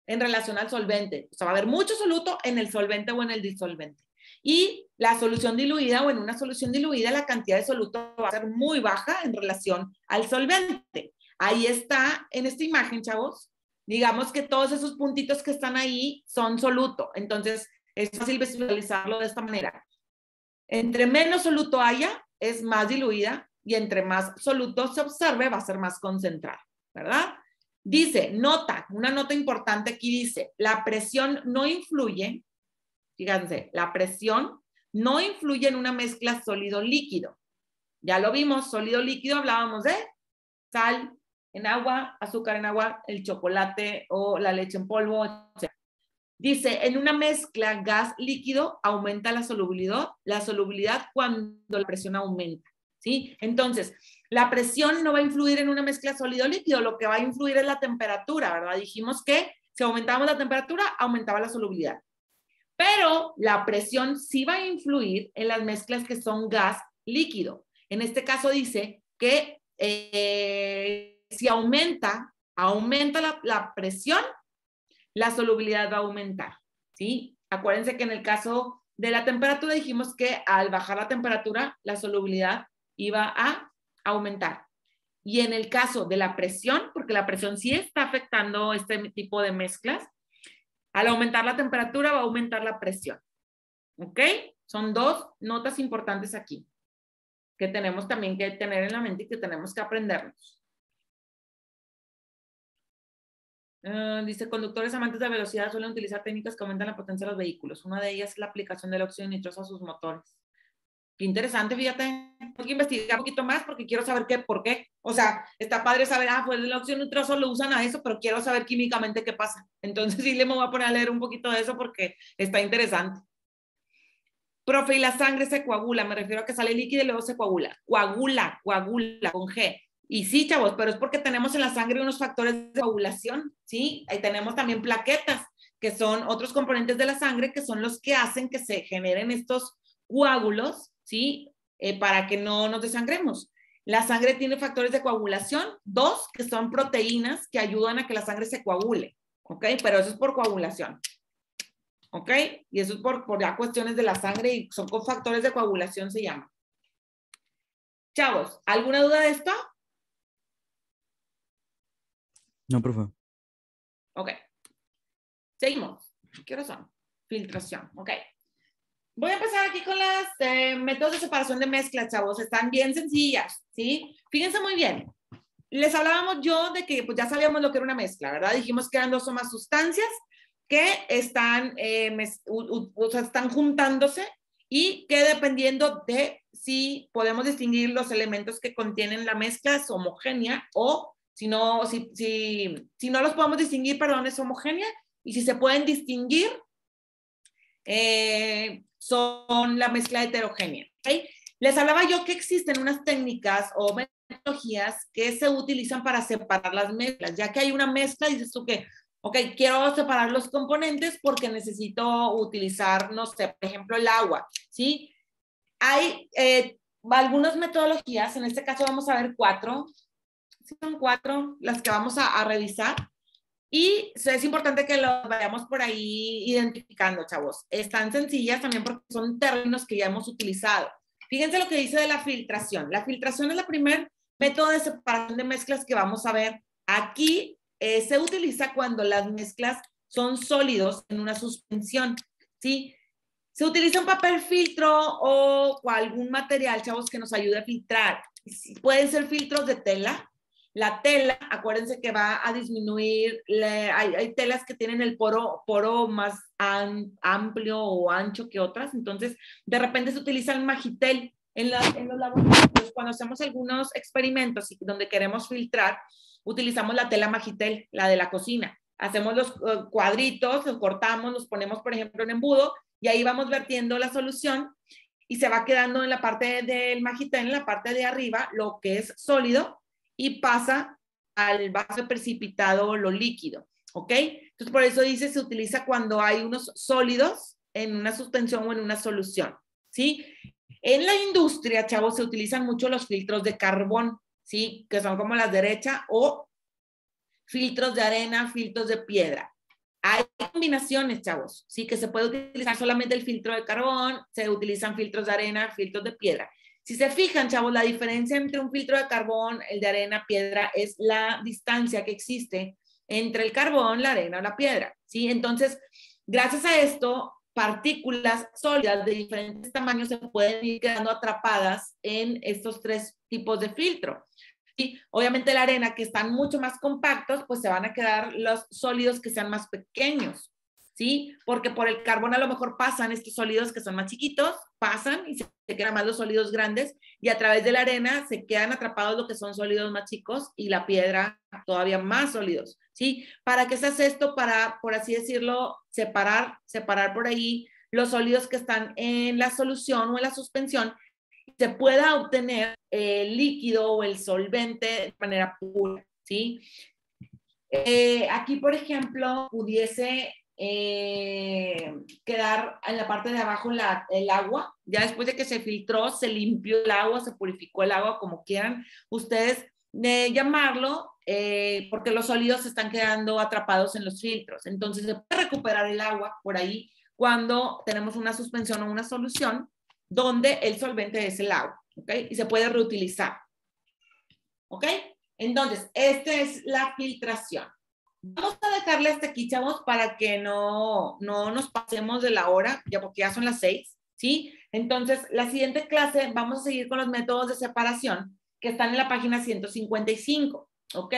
en relación al solvente. O sea, va a haber mucho soluto en el solvente o en el disolvente. Y la solución diluida o en una solución diluida, la cantidad de soluto va a ser muy baja en relación al solvente. Ahí está en esta imagen, chavos. Digamos que todos esos puntitos que están ahí son soluto. Entonces, es fácil visualizarlo de esta manera. Entre menos soluto haya, es más diluida y entre más soluto se observe, va a ser más concentrada, ¿verdad? Dice, nota, una nota importante aquí dice, la presión no influye, fíjense, la presión no influye en una mezcla sólido-líquido. Ya lo vimos, sólido-líquido, hablábamos de sal en agua, azúcar en agua, el chocolate o la leche en polvo. Dice, en una mezcla gas-líquido aumenta la solubilidad, la solubilidad cuando la presión aumenta, ¿sí? Entonces, la presión no va a influir en una mezcla sólido-líquido, lo que va a influir es la temperatura, ¿verdad? Dijimos que si aumentábamos la temperatura, aumentaba la solubilidad. Pero la presión sí va a influir en las mezclas que son gas-líquido. En este caso dice que eh, si aumenta, aumenta la, la presión, la solubilidad va a aumentar, ¿sí? Acuérdense que en el caso de la temperatura dijimos que al bajar la temperatura, la solubilidad iba a aumentar. Y en el caso de la presión, porque la presión sí está afectando este tipo de mezclas, al aumentar la temperatura va a aumentar la presión. ¿Ok? Son dos notas importantes aquí que tenemos también que tener en la mente y que tenemos que aprendernos. Uh, dice, conductores amantes de velocidad suelen utilizar técnicas que aumentan la potencia de los vehículos. Una de ellas es la aplicación del óxido nitroso a sus motores. Qué interesante, fíjate. Tengo que investigar un poquito más porque quiero saber qué, por qué. O sea, está padre saber, ah, pues el óxido nitroso lo usan a eso, pero quiero saber químicamente qué pasa. Entonces sí le me voy a poner a leer un poquito de eso porque está interesante. Profe, y la sangre se coagula, me refiero a que sale líquido y luego se coagula. Coagula, coagula, con G. Y sí, chavos, pero es porque tenemos en la sangre unos factores de coagulación, ¿sí? Ahí tenemos también plaquetas, que son otros componentes de la sangre, que son los que hacen que se generen estos coágulos, ¿sí? Eh, para que no nos desangremos. La sangre tiene factores de coagulación, dos, que son proteínas que ayudan a que la sangre se coagule, ¿ok? Pero eso es por coagulación. ¿Ok? Y eso es por, por ya cuestiones de la sangre y son con factores de coagulación se llama. Chavos, ¿alguna duda de esto? No, por favor. Ok. Seguimos. ¿Qué hora son? Filtración. Ok. Voy a empezar aquí con los eh, métodos de separación de mezclas, chavos. Están bien sencillas, ¿sí? Fíjense muy bien. Les hablábamos yo de que pues, ya sabíamos lo que era una mezcla, ¿verdad? Dijimos que eran dos o más sustancias que están, eh, o sea, están juntándose y que dependiendo de si podemos distinguir los elementos que contienen la mezcla es homogénea o si no, si, si, si no los podemos distinguir, perdón, es homogénea y si se pueden distinguir, eh, son la mezcla heterogénea. Les hablaba yo que existen unas técnicas o metodologías que se utilizan para separar las mezclas, ya que hay una mezcla, dices tú que, ok, quiero separar los componentes porque necesito utilizar, no sé, por ejemplo, el agua, ¿sí? Hay eh, algunas metodologías, en este caso vamos a ver cuatro, son cuatro las que vamos a, a revisar. Y es importante que lo vayamos por ahí identificando, chavos. Están sencillas también porque son términos que ya hemos utilizado. Fíjense lo que dice de la filtración. La filtración es la primer método de separación de mezclas que vamos a ver. Aquí eh, se utiliza cuando las mezclas son sólidos en una suspensión, ¿sí? Se utiliza un papel filtro o, o algún material, chavos, que nos ayude a filtrar. Pueden ser filtros de tela, la tela, acuérdense que va a disminuir, hay, telas que tienen el poro, poro más amplio o ancho que otras, entonces de repente se utiliza el magitel en, en los laboratorios. Cuando hacemos algunos experimentos donde queremos filtrar, utilizamos la tela magitel, la de la cocina. Hacemos los eh, cuadritos, los cortamos, los ponemos, por ejemplo, en embudo y ahí vamos vertiendo la solución y se va quedando en la parte del magitel, en la parte de arriba, lo que es sólido y pasa al vaso precipitado lo líquido, ¿ok? Entonces, por eso dice, se utiliza cuando hay unos sólidos en una suspensión o en una solución, ¿sí? En la industria, chavos, se utilizan mucho los filtros de carbón, ¿sí? Que son como las derecha o filtros de arena, filtros de piedra. Hay combinaciones, chavos, sí, que se puede utilizar solamente el filtro de carbón, se utilizan filtros de arena, filtros de piedra. Si se fijan, chavos, la diferencia entre un filtro de carbón, el de arena, piedra, es la distancia que existe entre el carbón, la arena o la piedra, ¿sí? Entonces, gracias a esto, partículas sólidas de diferentes tamaños se pueden ir quedando atrapadas en estos tres tipos de filtro. ¿sí? Obviamente la arena, que están mucho más compactos, pues se van a quedar los sólidos que sean más pequeños. ¿Sí? Porque por el carbón a lo mejor pasan estos sólidos que son más chiquitos, pasan y se, quedan más los sólidos grandes y a través de la arena se quedan atrapados lo que son sólidos más chicos y la piedra todavía más sólidos, ¿sí? ¿Para qué se hace esto? Para, por así decirlo, separar, separar por ahí los sólidos que están en la solución o en la suspensión se pueda obtener el líquido o el solvente de manera pura, ¿sí? Eh, aquí, por ejemplo, pudiese eh, quedar en la parte de abajo el agua. Ya después de que se filtró, se limpió el agua, se purificó el agua, como quieran ustedes de llamarlo, eh, porque los sólidos se están quedando atrapados en los filtros. Entonces se puede recuperar el agua por ahí cuando tenemos una suspensión o una solución donde el solvente es el agua, ¿ok? Y se puede reutilizar, ¿ok? Entonces, esta es la filtración. Vamos a dejarle hasta aquí, chavos, para que no, no nos pasemos de la hora, ya porque ya son las seis, ¿sí? Entonces, la siguiente clase vamos a seguir con los métodos de separación que están en la página 155, ¿ok?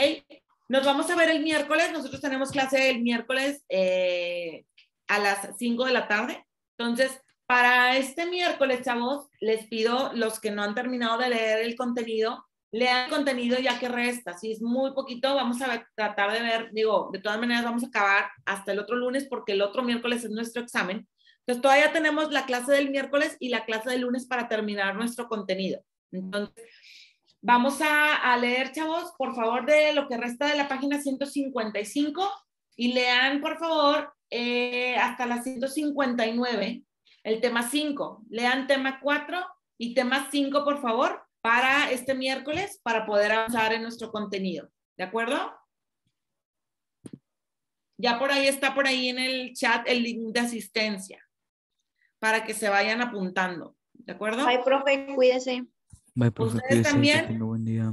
Nos vamos a ver el miércoles, nosotros tenemos clase el miércoles eh, a las 5 de la tarde. Entonces, para este miércoles, chavos, les pido los que no han terminado de leer el contenido, lean contenido ya que resta. Si es muy poquito, vamos a tratar de ver, digo, de todas maneras vamos a acabar hasta el otro lunes porque el otro miércoles es nuestro examen. Entonces todavía tenemos la clase del miércoles y la clase del lunes para terminar nuestro contenido. Entonces, vamos a, leer, chavos, por favor, de lo que resta de la página 155 y lean, por favor, eh, hasta la 159, el tema 5. Lean tema 4 y tema 5, por favor, para este miércoles para poder avanzar en nuestro contenido. ¿De acuerdo? Ya por ahí está por ahí en el chat el link de asistencia para que se vayan apuntando. ¿De acuerdo? Bye, profe, cuídese. Bye, profe, Ustedes también. buen día.